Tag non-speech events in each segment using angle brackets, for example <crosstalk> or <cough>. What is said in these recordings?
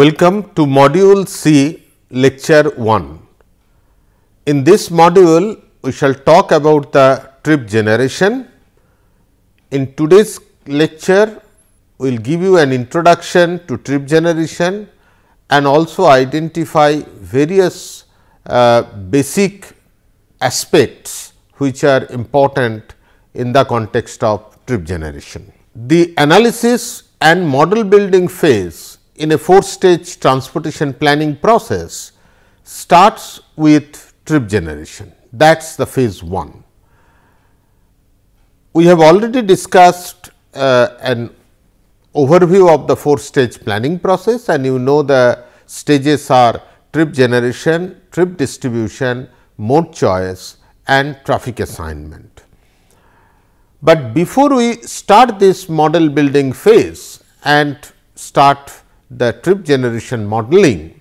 Welcome to module C lecture 1. In this module, we shall talk about the trip generation. In today's lecture, we will give you an introduction to trip generation and also identify various uh, basic aspects which are important in the context of trip generation. The analysis and model building phase in a four stage transportation planning process starts with trip generation that is the phase 1. We have already discussed uh, an overview of the four stage planning process and you know the stages are trip generation, trip distribution, mode choice and traffic assignment. But before we start this model building phase and start the trip generation modeling,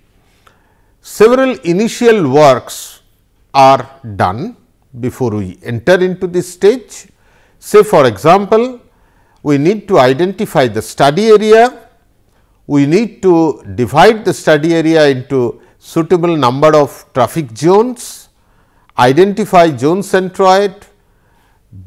several initial works are done before we enter into this stage. Say for example, we need to identify the study area, we need to divide the study area into suitable number of traffic zones, identify zone centroid,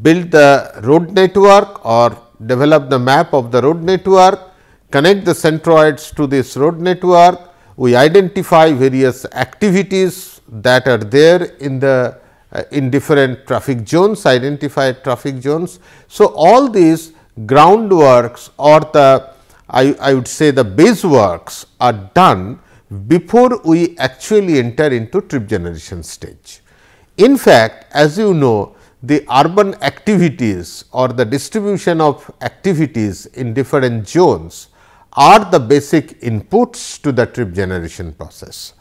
build the road network or develop the map of the road network, connect the centroids to this road network, we identify various activities that are there in the uh, in different traffic zones, identify traffic zones. So, all these groundworks or the I, I would say the base works are done before we actually enter into trip generation stage. In fact, as you know the urban activities or the distribution of activities in different zones are the basic inputs to the trip generation process.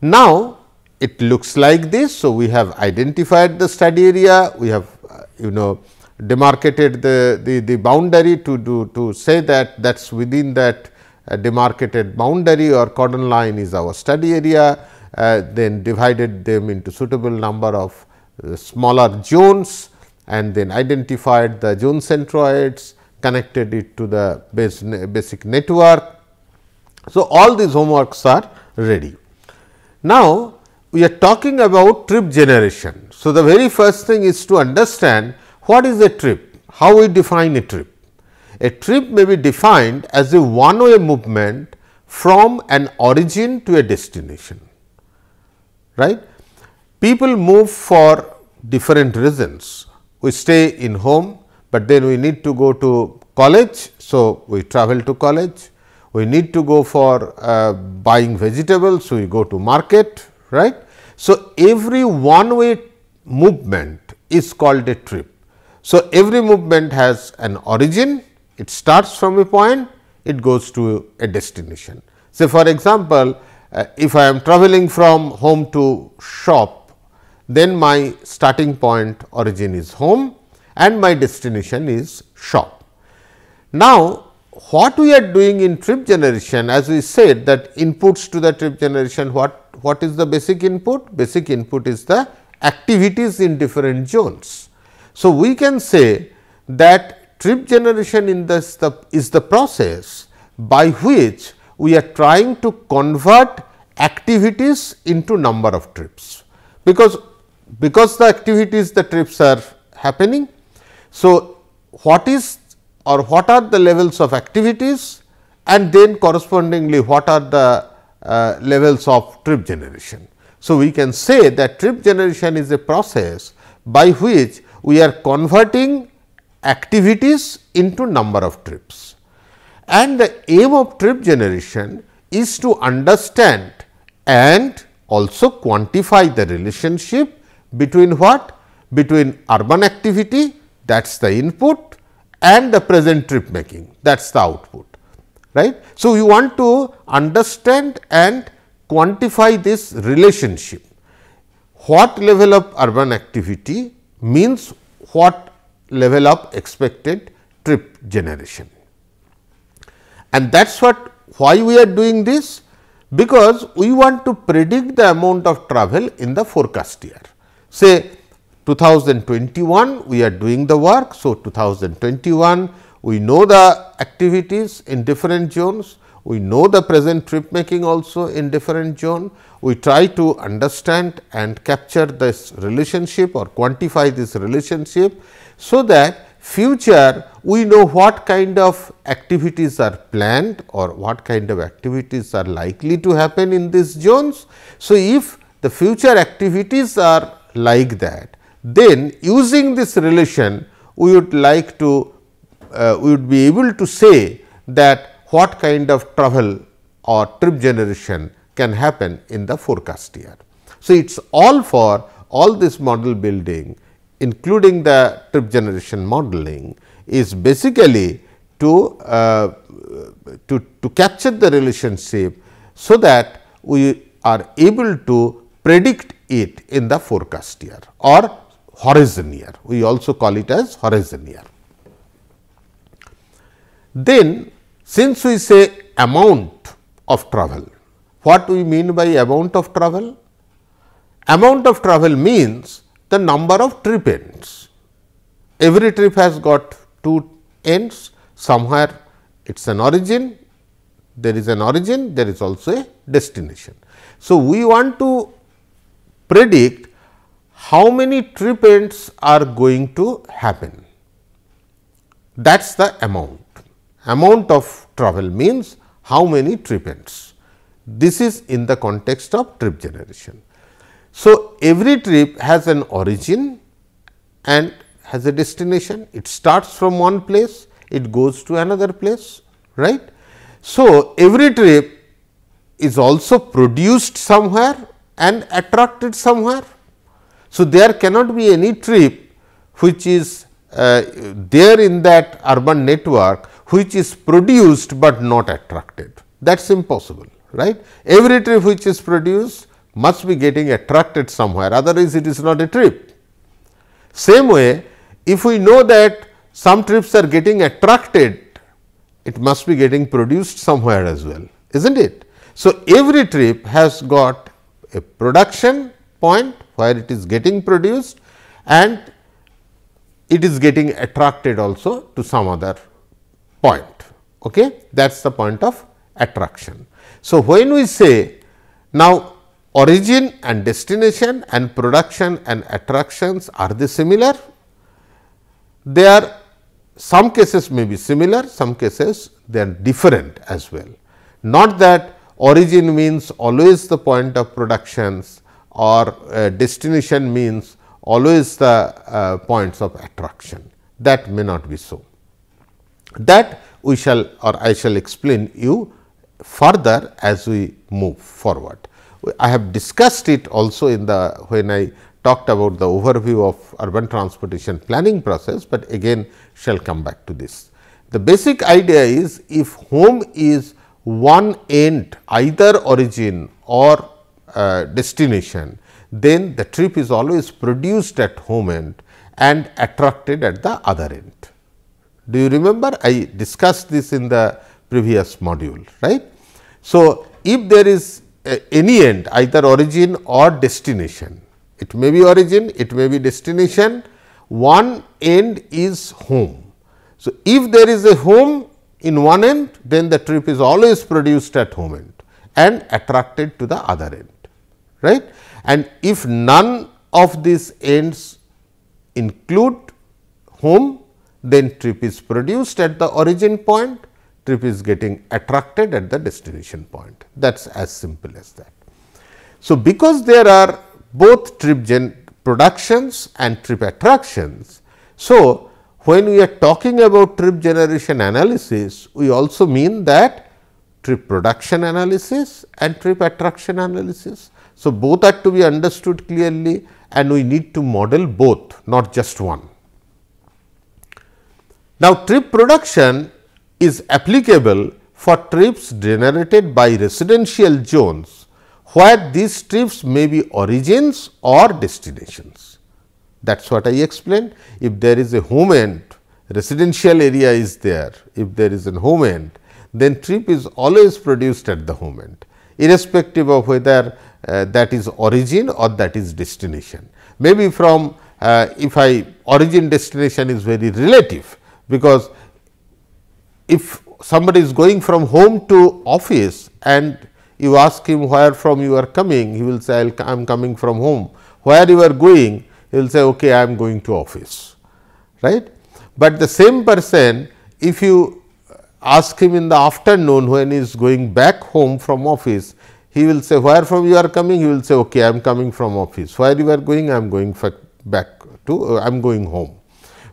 Now, it looks like this. So, we have identified the study area, we have uh, you know demarcated the, the, the boundary to do to say that that is within that uh, demarcated boundary or cordon line is our study area, uh, then divided them into suitable number of uh, smaller zones and then identified the zone centroids, connected it to the basic network. So, all these homeworks are ready. Now, we are talking about trip generation. So, the very first thing is to understand what is a trip, how we define a trip. A trip may be defined as a one way movement from an origin to a destination, right. People move for different reasons. We stay in home, but then we need to go to college. So, we travel to college. We need to go for uh, buying vegetables, so we go to market, right. So, every one way movement is called a trip. So, every movement has an origin, it starts from a point, it goes to a destination. Say for example, uh, if I am traveling from home to shop, then my starting point origin is home and my destination is shop. Now, what we are doing in trip generation as we said that inputs to the trip generation what, what is the basic input? Basic input is the activities in different zones. So, we can say that trip generation in this the, is the process by which we are trying to convert activities into number of trips, because because the activities the trips are happening. So, what is or what are the levels of activities and then correspondingly what are the uh, levels of trip generation. So, we can say that trip generation is a process by which we are converting activities into number of trips. And the aim of trip generation is to understand and also quantify the relationship between what? Between urban activity that is the input and the present trip making that is the output. right? So, you want to understand and quantify this relationship. What level of urban activity means what level of expected trip generation. And that is what why we are doing this because we want to predict the amount of travel in the forecast year. Say 2021 we are doing the work. So, 2021 we know the activities in different zones, we know the present trip making also in different zone. We try to understand and capture this relationship or quantify this relationship. So, that future we know what kind of activities are planned or what kind of activities are likely to happen in these zones. So, if the future activities are like that, then using this relation we would like to uh, we would be able to say that what kind of travel or trip generation can happen in the forecast year. So, it is all for all this model building including the trip generation modeling is basically to, uh, to, to capture the relationship, so that we are able to predict it in the forecast year or horizon year. We also call it as horizon year. Then since we say amount of travel, what we mean by amount of travel? Amount of travel means the number of trip ends. Every trip has got two ends, somewhere it is an origin, there is an origin, there is also a destination. So, we want to predict how many trip ends are going to happen. That is the amount amount of travel means how many trip ends. This is in the context of trip generation. So, every trip has an origin and has a destination. It starts from one place, it goes to another place, right. So, every trip is also produced somewhere and attracted somewhere. So, there cannot be any trip which is uh, there in that urban network which is produced, but not attracted that is impossible right. Every trip which is produced must be getting attracted somewhere otherwise it is not a trip. Same way if we know that some trips are getting attracted it must be getting produced somewhere as well is not it. So, every trip has got a production point where it is getting produced and it is getting attracted also to some other point. Okay? That is the point of attraction. So, when we say now origin and destination and production and attractions are they similar? They are some cases may be similar, some cases they are different as well. Not that origin means always the point of productions or uh, destination means always the uh, points of attraction that may not be so that we shall or I shall explain you further as we move forward. I have discussed it also in the when I talked about the overview of urban transportation planning process, but again shall come back to this. The basic idea is if home is one end either origin or uh, destination, then the trip is always produced at home end and attracted at the other end. Do you remember I discussed this in the previous module, right. So, if there is any end either origin or destination, it may be origin, it may be destination, one end is home. So, if there is a home in one end, then the trip is always produced at home end and attracted to the other end, right. And if none of these ends include home, then trip is produced at the origin point, trip is getting attracted at the destination point. That is as simple as that. So, because there are both trip gen productions and trip attractions. So, when we are talking about trip generation analysis, we also mean that trip production analysis and trip attraction analysis. So, both are to be understood clearly and we need to model both not just one. Now, trip production is applicable for trips generated by residential zones, where these trips may be origins or destinations. That is what I explained. If there is a home end, residential area is there, if there is a home end, then trip is always produced at the moment irrespective of whether uh, that is origin or that is destination. Maybe from uh, if I origin destination is very relative, because if somebody is going from home to office and you ask him where from you are coming, he will say I am coming from home. Where you are going, he will say okay I am going to office, right. But the same person if you ask him in the afternoon when he is going back home from office, he will say where from you are coming, he will say okay I am coming from office, where you are going I am going back to uh, I am going home.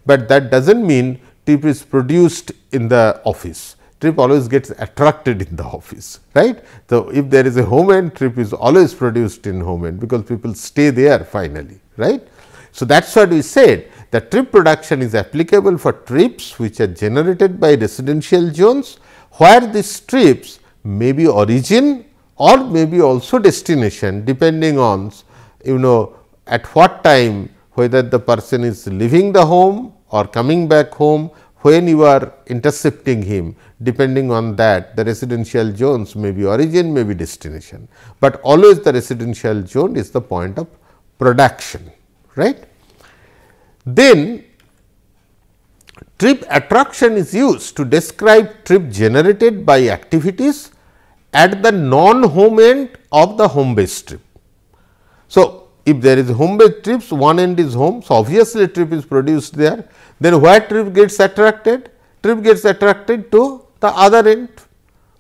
But that does not mean trip is produced in the office, trip always gets attracted in the office right. So, if there is a home end trip is always produced in home end because people stay there finally right. So, that is what we said the trip production is applicable for trips which are generated by residential zones, where these trips may be origin or may be also destination depending on you know at what time whether the person is leaving the home or coming back home when you are intercepting him depending on that the residential zones may be origin may be destination, but always the residential zone is the point of production right. Then trip attraction is used to describe trip generated by activities at the non home end of the home based trip. So, if there is home based trips one end is home. So, obviously, trip is produced there then where trip gets attracted? Trip gets attracted to the other end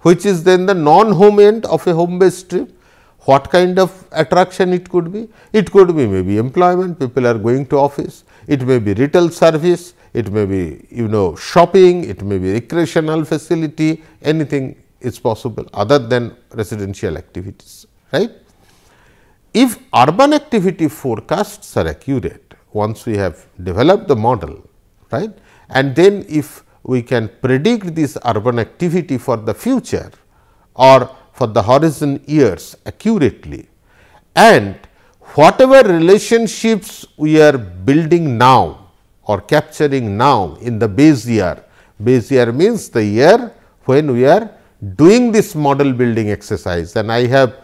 which is then the non home end of a home based trip what kind of attraction it could be? It could be maybe employment, people are going to office, it may be retail service, it may be you know shopping, it may be recreational facility, anything is possible other than residential activities, right. If urban activity forecasts are accurate, once we have developed the model, right, and then if we can predict this urban activity for the future or for the horizon years accurately and whatever relationships we are building now or capturing now in the base year, base year means the year when we are doing this model building exercise and I have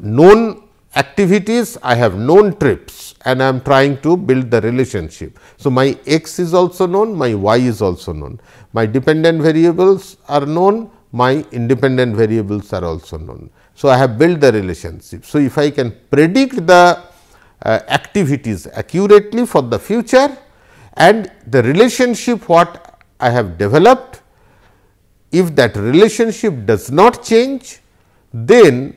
known activities, I have known trips and I am trying to build the relationship. So, my x is also known, my y is also known, my dependent variables are known, my independent variables are also known. So, I have built the relationship. So, if I can predict the uh, activities accurately for the future and the relationship what I have developed, if that relationship does not change, then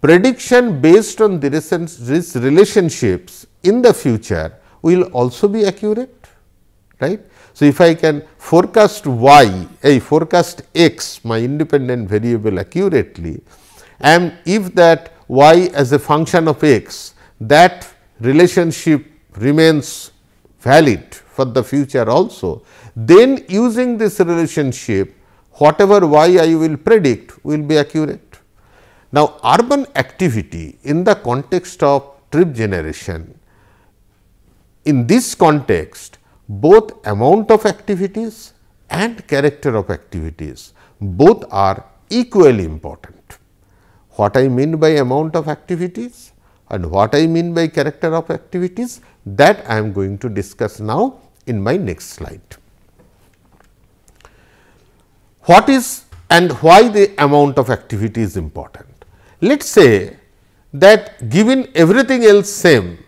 prediction based on these relationships in the future will also be accurate, right. So, if I can forecast y, a forecast x my independent variable accurately and if that y as a function of x that relationship remains valid for the future also, then using this relationship whatever y I will predict will be accurate. Now, urban activity in the context of trip generation, in this context both amount of activities and character of activities both are equally important. What I mean by amount of activities and what I mean by character of activities that I am going to discuss now in my next slide. What is and why the amount of activity is important? Let us say that given everything else same,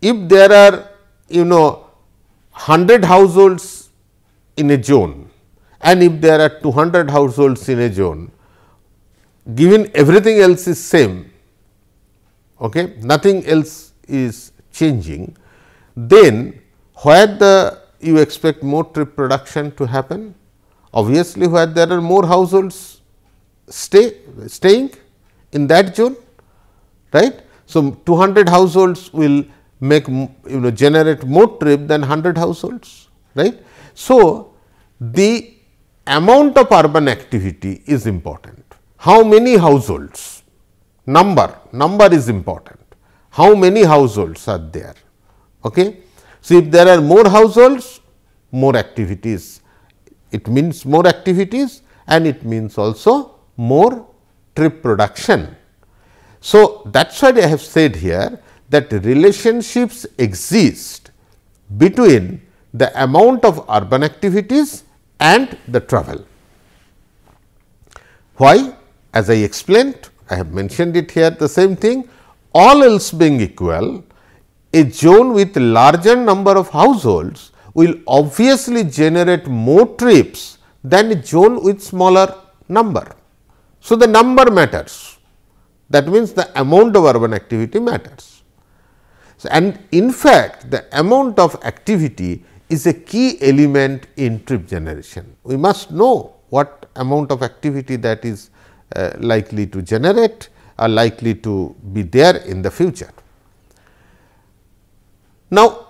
if there are you know 100 households in a zone and if there are 200 households in a zone, given everything else is same, okay, nothing else is changing, then where the you expect more trip production to happen? Obviously, where there are more households stay staying in that zone, right. So, 200 households will make you know generate more trip than 100 households right. So, the amount of urban activity is important. How many households? Number, number is important. How many households are there? Okay. So, if there are more households, more activities, it means more activities and it means also more trip production. So, that is what I have said here that relationships exist between the amount of urban activities and the travel. Why? As I explained, I have mentioned it here the same thing, all else being equal, a zone with larger number of households will obviously generate more trips than a zone with smaller number. So, the number matters that means the amount of urban activity matters. So, and in fact, the amount of activity is a key element in trip generation. We must know what amount of activity that is Uh, likely to generate are likely to be there in the future. Now,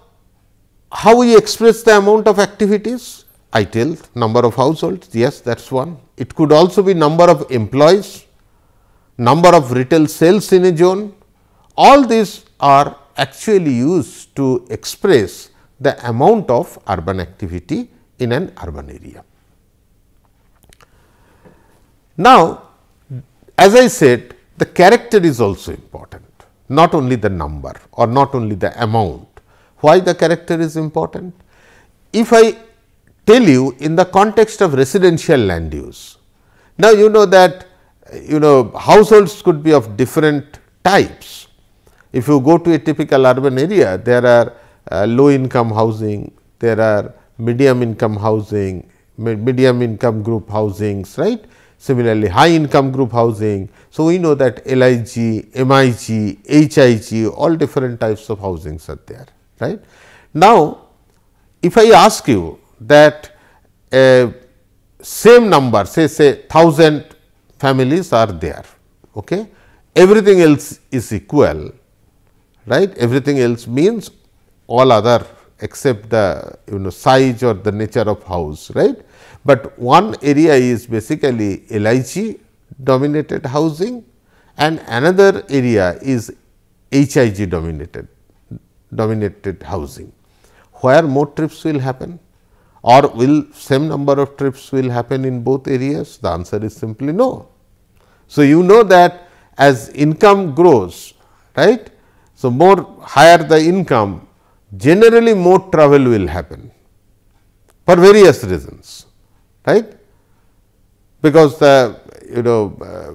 how we express the amount of activities? I tell number of households, yes that is one. It could also be number of employees, number of retail sales in a zone. All these are actually used to express the amount of urban activity in an urban area. Now, as I said the character is also important, not only the number or not only the amount. Why the character is important? If I tell you in the context of residential land use, now you know that you know households could be of different types. If you go to a typical urban area, there are uh, low income housing, there are medium income housing, medium income group housings, right. Similarly, high income group housing. So, we know that LIG, MIG, HIG all different types of housings are there right. Now, if I ask you that a same number say say 1000 families are there, okay. everything else is equal right everything else means all other except the you know size or the nature of house right but one area is basically LIG dominated housing and another area is HIG dominated dominated housing. Where more trips will happen or will same number of trips will happen in both areas? The answer is simply no. So, you know that as income grows right. So, more higher the income generally more travel will happen for various reasons right because the you know uh,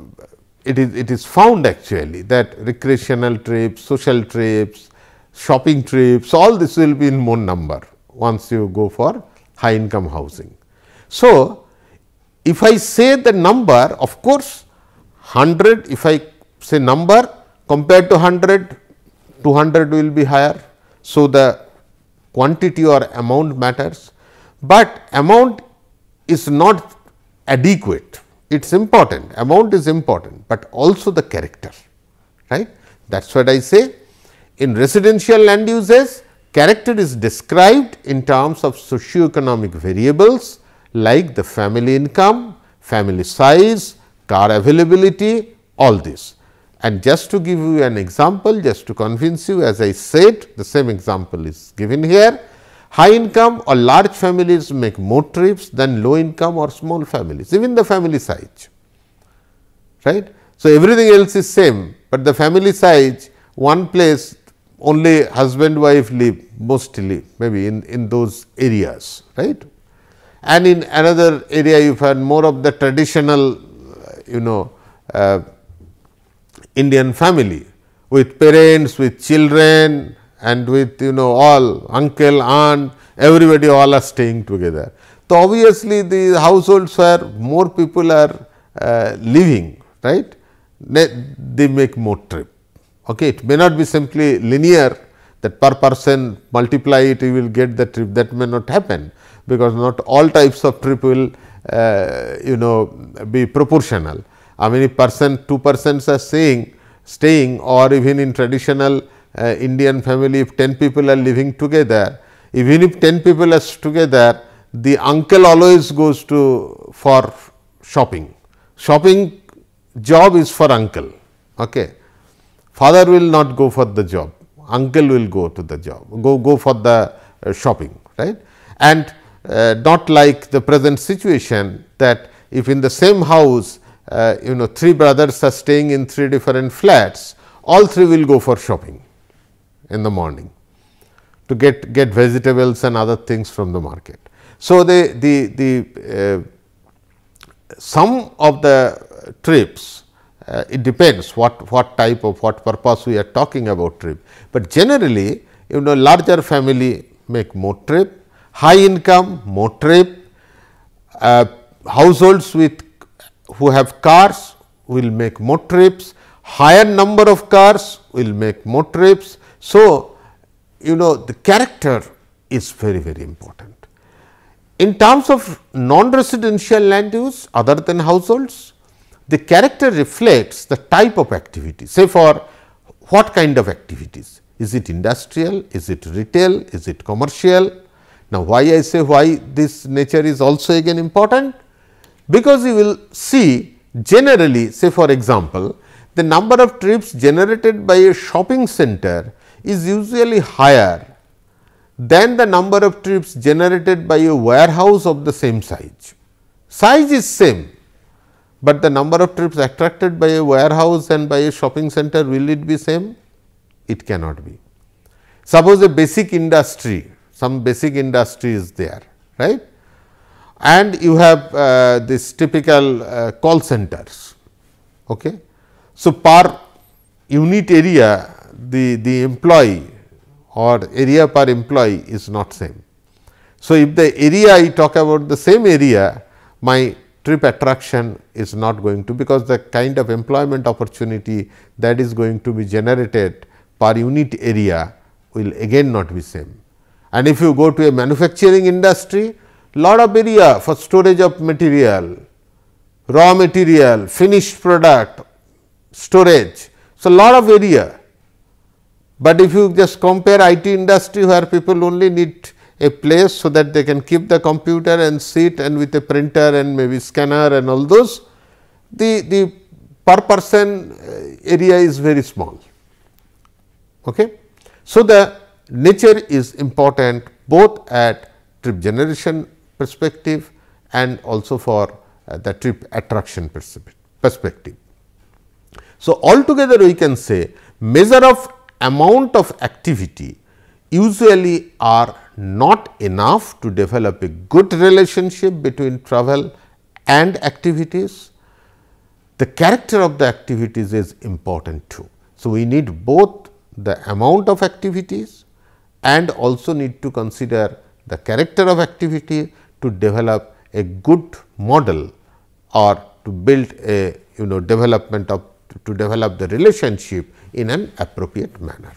it is it is found actually that recreational trips, social trips, shopping trips all this will be in more number once you go for high income housing. So, if I say the number of course, 100 if I say number compared to 100 200 will be higher. So, the quantity or amount matters, but amount is not adequate, it is important, amount is important, but also the character, right. That is what I say. In residential land uses, character is described in terms of socio-economic variables like the family income, family size, car availability, all this. And just to give you an example, just to convince you as I said, the same example is given here. High income or large families make more trips than low income or small families, even the family size, right. So, everything else is same, but the family size one place only husband wife live mostly maybe in, in those areas right. And in another area you find more of the traditional you know uh, Indian family with parents, with children and with you know all uncle, aunt, everybody all are staying together. So, obviously, the households where more people are uh, living, right, they, make more trip. Okay. It may not be simply linear that per person multiply it you will get the trip that may not happen, because not all types of trip will uh, you know be proportional. How many person 2 persons are saying staying or even in traditional uh, Indian family if 10 people are living together, even if 10 people are together the uncle always goes to for shopping. Shopping job is for uncle. Okay. Father will not go for the job, uncle will go to the job, go, go for the uh, shopping, right. And uh, not like the present situation that if in the same house, uh, you know three brothers are staying in three different flats, all three will go for shopping in the morning to get, get vegetables and other things from the market. So, the, the, the uh, some of the trips. Uh, it depends what, what type of what purpose we are talking about trip, but generally you know larger family make more trip, high income more trip, uh, households with who have cars will make more trips, higher number of cars will make more trips. So, you know the character is very very important. In terms of non-residential land use other than households, the character reflects the type of activity say for what kind of activities is it industrial, is it retail, is it commercial. Now, why I say why this nature is also again important? Because you will see generally say for example, the number of trips generated by a shopping center is usually higher than the number of trips generated by a warehouse of the same size. Size is same, but the number of trips attracted by a warehouse and by a shopping center will it be same? It cannot be. Suppose a basic industry, some basic industry is there, right? And you have uh, this typical uh, call centers. Okay? So, per unit area the, the employee or area per employee is not same. So, if the area I talk about the same area, my trip attraction is not going to because the kind of employment opportunity that is going to be generated per unit area will again not be same. And if you go to a manufacturing industry, lot of area for storage of material, raw material, finished product, storage. So, lot of area but if you just compare IT industry where people only need a place so that they can keep the computer and sit and with a printer and maybe scanner and all those, the, the per person uh, area is very small. Okay. So, the nature is important both at trip generation perspective and also for uh, the trip attraction perspective. So, altogether we can say measure of amount of activity usually are not enough to develop a good relationship between travel and activities. The character of the activities is important too. So, we need both the amount of activities and also need to consider the character of activity to develop a good model or to build a you know development of to develop the relationship in an appropriate manner.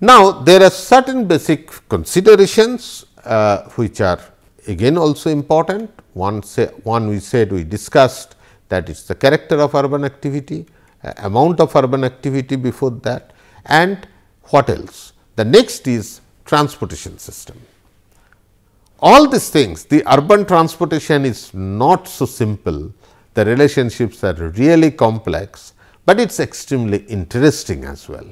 Now, there are certain basic considerations uh, which are again also important. One, say, one we said we discussed that is the character of urban activity, uh, amount of urban activity before that and what else. The next is transportation system. All these things the urban transportation is not so simple the relationships are really complex, but it is extremely interesting as well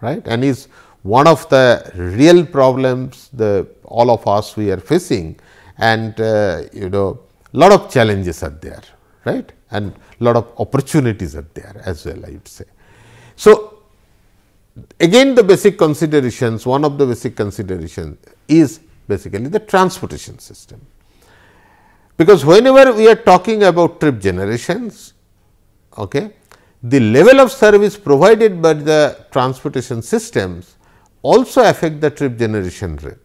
right and is one of the real problems the all of us we are facing and uh, you know lot of challenges are there right and lot of opportunities are there as well I would say. So, again the basic considerations one of the basic considerations is basically the transportation system because whenever we are talking about trip generations, okay, the level of service provided by the transportation systems also affect the trip generation rate.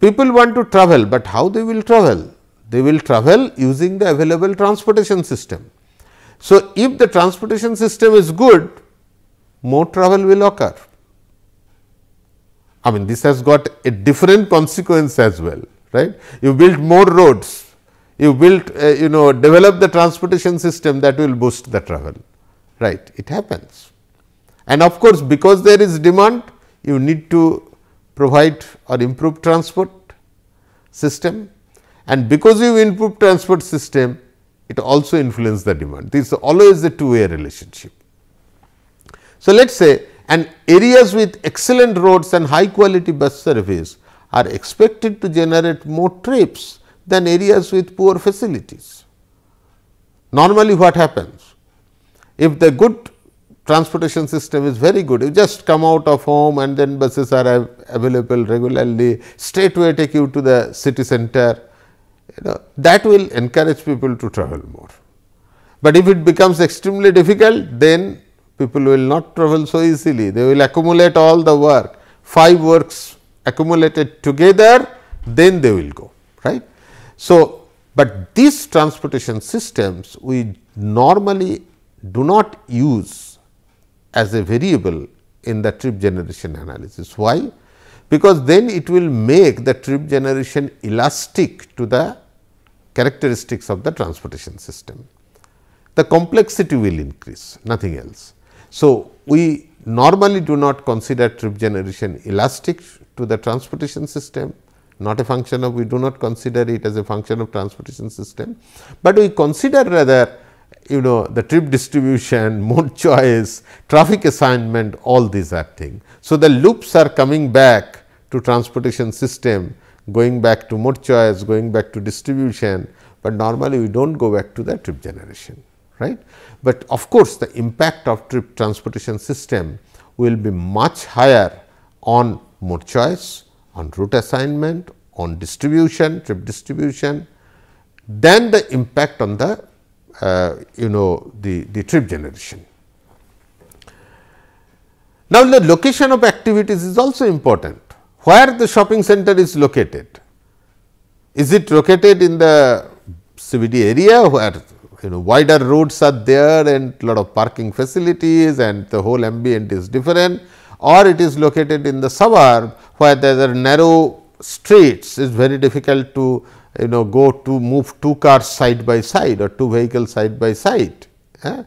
People want to travel, but how they will travel? They will travel using the available transportation system. So, if the transportation system is good, more travel will occur. I mean this has got a different consequence as well right. You build more roads, you build uh, you know develop the transportation system that will boost the travel, right. It happens. And of course, because there is demand, you need to provide or improve transport system and because you improve transport system, it also influences the demand. This is always a two way relationship. So, let us say and areas with excellent roads and high quality bus service are expected to generate more trips than areas with poor facilities. Normally what happens? If the good transportation system is very good, you just come out of home and then buses are available regularly, straightway take you to the city center, you know that will encourage people to travel more. But if it becomes extremely difficult then people will not travel so easily, they will accumulate all the work, 5 works accumulated together then they will go right. So, but these transportation systems we normally do not use as a variable in the trip generation analysis. Why? Because then it will make the trip generation elastic to the characteristics of the transportation system. The complexity will increase nothing else. So, we normally do not consider trip generation elastic to the transportation system not a function of we do not consider it as a function of transportation system, but we consider rather you know the trip distribution, <laughs> mode choice, traffic assignment all these are things. So, the loops are coming back to transportation system going back to mode choice, going back to distribution, but normally we do not go back to the trip generation right. But of course, the impact of trip transportation system will be much higher on mode choice, on route assignment, on distribution, trip distribution, than the impact on the uh, you know the, the trip generation. Now, the location of activities is also important. Where the shopping center is located? Is it located in the CBD area where you know wider roads are there and lot of parking facilities and the whole ambient is different or it is located in the suburb where there are narrow streets is very difficult to you know go to move two cars side by side or two vehicles side by side. Eh?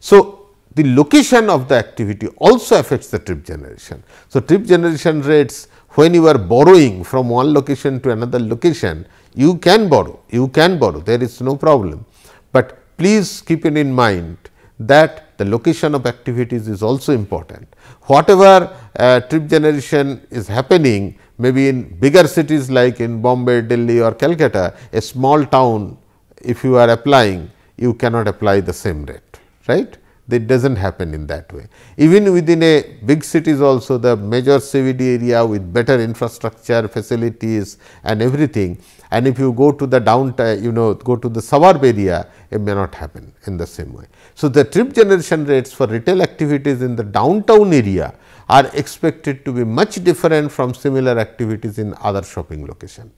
So, the location of the activity also affects the trip generation. So, trip generation rates when you are borrowing from one location to another location you can borrow, you can borrow there is no problem, but please keep it in mind that the location of activities is also important. Whatever uh, trip generation is happening maybe in bigger cities like in Bombay, Delhi or Calcutta, a small town if you are applying you cannot apply the same rate, right. That does not happen in that way. Even within a big cities also the major CBD area with better infrastructure, facilities and everything and if you go to the downtown uh, you know go to the suburb area it may not happen in the same way. So, the trip generation rates for retail activities in the downtown area are expected to be much different from similar activities in other shopping location.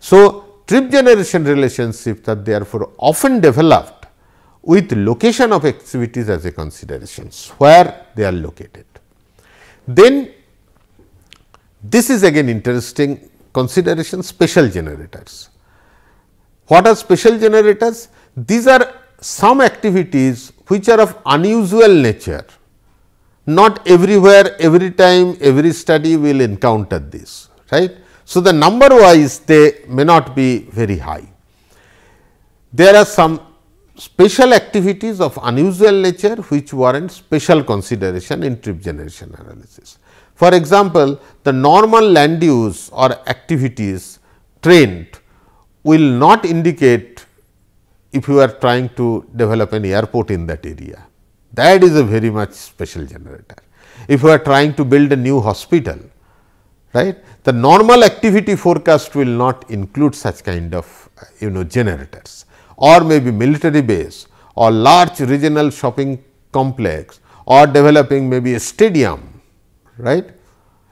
So, trip generation relationships are therefore often developed with location of activities as a consideration where they are located. Then this is again interesting consideration special generators. What are special generators? These are some activities which are of unusual nature not everywhere, every time, every study will encounter this, right. So, the number wise they may not be very high. There are some special activities of unusual nature which warrant special consideration in trip generation analysis. For example, the normal land use or activities trend will not indicate if you are trying to develop an airport in that area that is a very much special generator. If you are trying to build a new hospital, right, the normal activity forecast will not include such kind of you know generators or maybe military base or large regional shopping complex or developing maybe a stadium, right.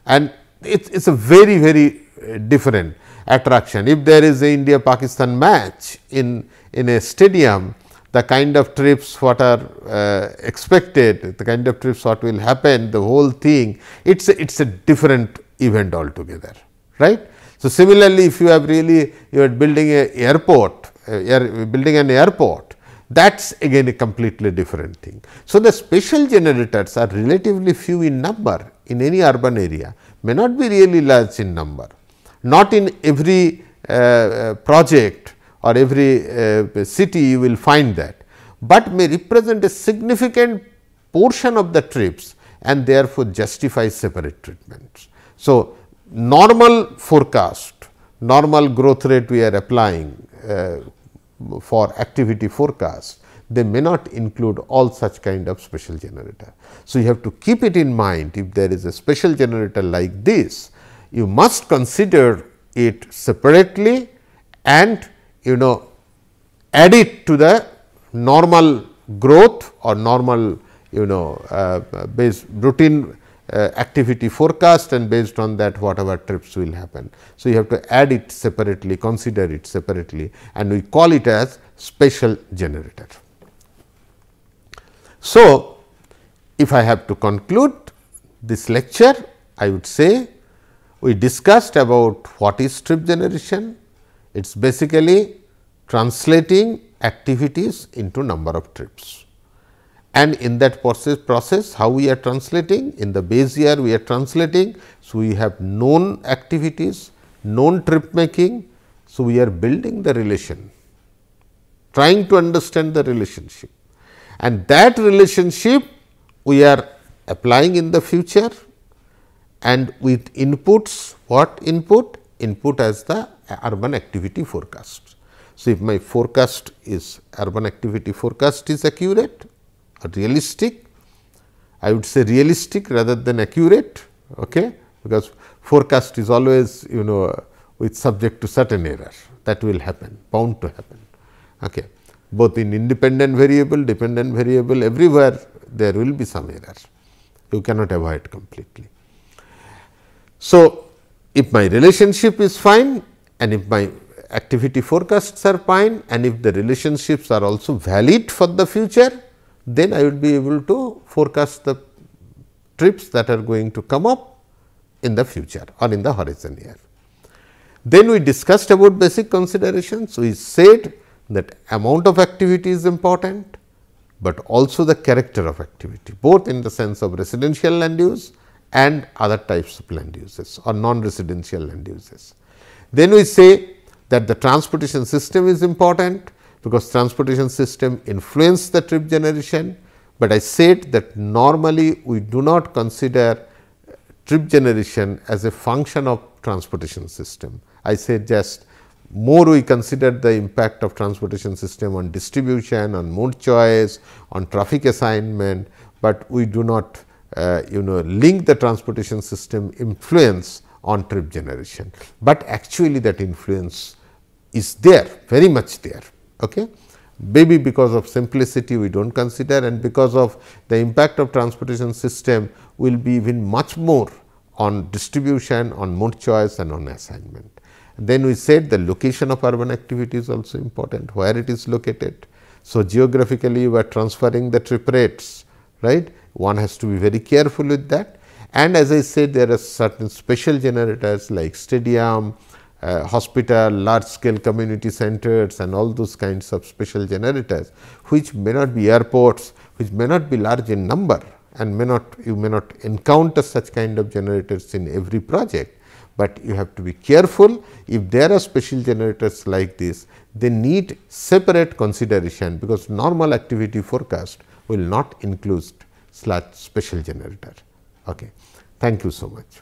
And it is a very, very uh, different attraction. If there is a India Pakistan match in, in a stadium, the kind of trips what are uh, expected, the kind of trips what will happen, the whole thing, it is a, it's a different event altogether, right. So, similarly, if you have really you are building a airport, air, building an airport, that is again a completely different thing. So, the special generators are relatively few in number in any urban area, may not be really large in number. Not in every uh, uh project or every uh, city you will find that, but may represent a significant portion of the trips and therefore, justify separate treatments. So, normal forecast, normal growth rate we are applying uh, for activity forecast, they may not include all such kind of special generator. So, you have to keep it in mind if there is a special generator like this, you must consider it separately and you know add it to the normal growth or normal you know uh, based routine uh, activity forecast and based on that whatever trips will happen. So, you have to add it separately consider it separately and we call it as special generator. So, if I have to conclude this lecture I would say we discussed about what is trip generation. It is basically translating activities into number of trips. And in that process, process how we are translating in the base year we are translating. So, we have known activities, known trip making. So, we are building the relation, trying to understand the relationship and that relationship we are applying in the future and with inputs what input? Input as the urban activity forecast. So, if my forecast is urban activity forecast is accurate realistic, I would say realistic rather than accurate okay, because forecast is always you know with subject to certain error that will happen bound to happen. Okay. Both in independent variable, dependent variable everywhere there will be some error you cannot avoid completely. So, if my relationship is fine and if my activity forecasts are fine and if the relationships are also valid for the future, then I would be able to forecast the trips that are going to come up in the future or in the horizon year. Then we discussed about basic considerations. We said that amount of activity is important, but also the character of activity both in the sense of residential land use and other types of land uses or non-residential land uses. Then we say that the transportation system is important because transportation system influence the trip generation, but I said that normally we do not consider trip generation as a function of transportation system. I said just more we consider the impact of transportation system on distribution, on mode choice, on traffic assignment, but we do not uh, you know link the transportation system influence on trip generation, but actually that influence is there very much there. Okay? Maybe because of simplicity we do not consider and because of the impact of transportation system will be even much more on distribution, on mode choice and on assignment. Then we said the location of urban activity is also important, where it is located. So, geographically we are transferring the trip rates, right one has to be very careful with that. And as I said there are certain special generators like stadium, uh, hospital, large scale community centers and all those kinds of special generators, which may not be airports, which may not be large in number and may not you may not encounter such kind of generators in every project, but you have to be careful if there are special generators like this they need separate consideration because normal activity forecast will not include slash special generator. Okay. Thank you so much.